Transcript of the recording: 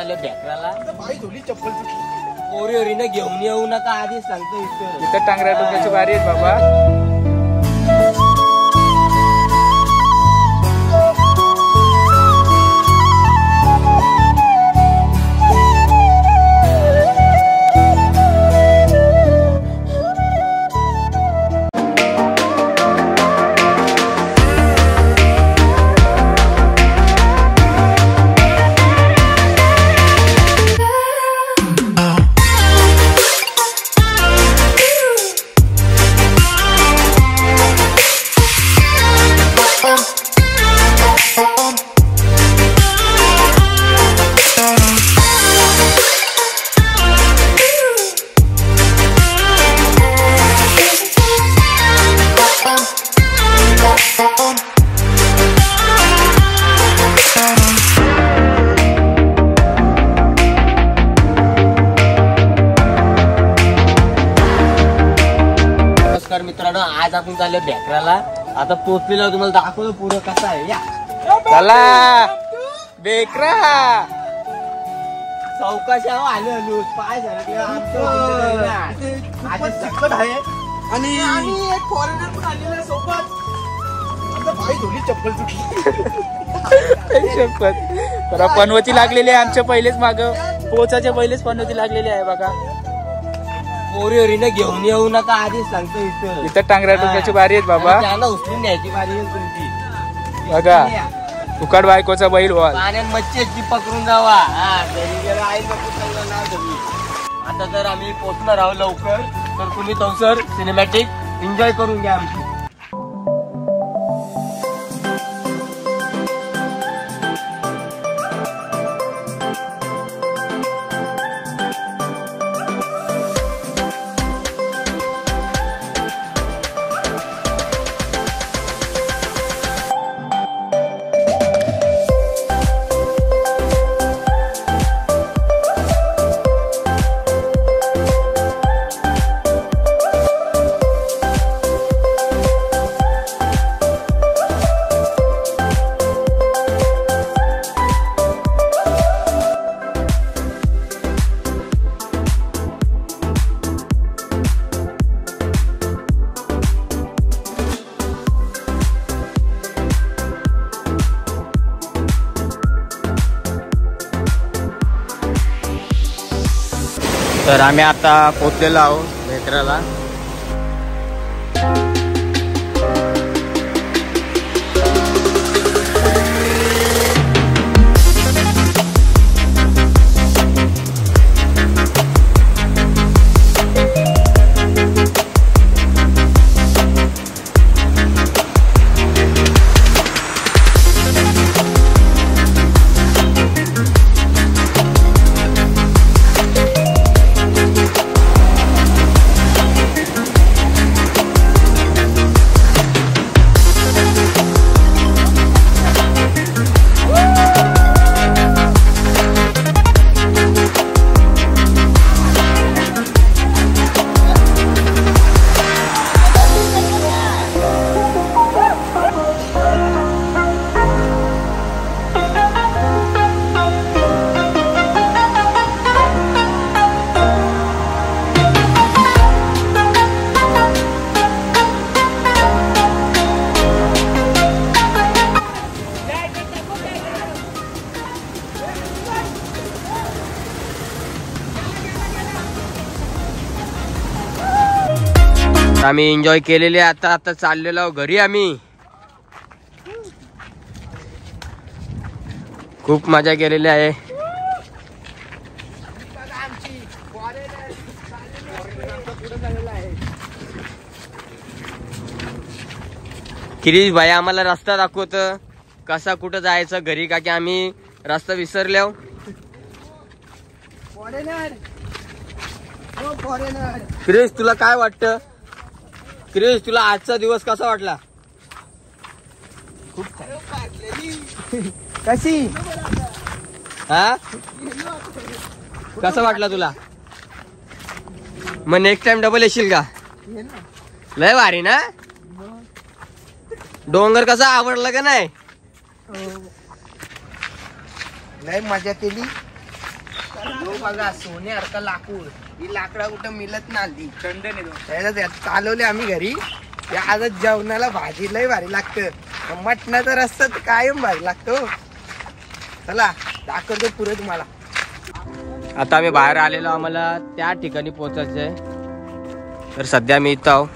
चाललो बॅकराला पाय धुली चप्पल तुटली पोरी ओरीनं घेऊन येऊ नका आधीच सांगतो इथं. इथं टांगऱ्या डोक्याची बारी आहेत बाबा. तर मित्रांनो आज आपण चाललो बॅकराला. आता पोचलेला तुम्हाला दाखवलं पुढं कसं आहे. या. चला. बेकरा. चौकाशावर आलो आलो. पाय झालं की आहे. आणि एक फॉरेनर पण आलेला आहे सोबत. आता पाय धुली चप्पल तुटली शपथ तर पनवती लागलेली आहे आमच्या पहिलेच माग. पोचाच्या पहिलेच पनवती लागलेली आहे बघा. पोरी ओरीनं घेऊन येऊ नका आधीच सांगतो इथं. इथं टांगऱ्या डोक्याची बारी आहेत बाबा. त्यांना उचलून न्यायची बारी आहे तुमची. बघा उकाड बायकोचा बैल व्हाल पाण्यात मच्छी पकडून जावा. हा घरी गेला आई चांगलं नाव तुम्ही आता जर आम्ही पोचणार आहोत लवकर तर तुम्ही तवसर सिनेमॅटिक एन्जॉय करून घ्या आमची. तर आम्ही आता पोचलेलो आहोत बेकराला आम्ही एन्जॉय केलेले आता आता चाललेलो घरी आम्ही. खूप मजा केलेली आहे. किरीश भाई आम्हाला रस्ता दाखवत. कसा कुठं जायचं घरी का की आम्ही रस्ता विसरलो फॉरेनर फॉरेनर क्रिश तुला काय वाटतं? क्रिश तुला आजचा दिवस कसा वाटला? कशी? हा? कसा वाटला तुला? मग नेक्स्ट टाइम डबल येशील का? लय भारी ना? डोंगर कसा आवडला का नाही. लय मजा केली. सोन्यासारखा लाकूड. ही लाकडा कुठं मिळत नाही चालवले आम्ही घरी. या आता जेवणाला भाजी लय भारी लागतं. मटणाचा रस्ता तर कायम भारी लागतो चला दाखवतो पुरं तुम्हाला. आता आम्ही बाहेर आलेलो आम्हाला त्या ठिकाणी पोहोचायचं आहे तर सध्या मी इथं आहो.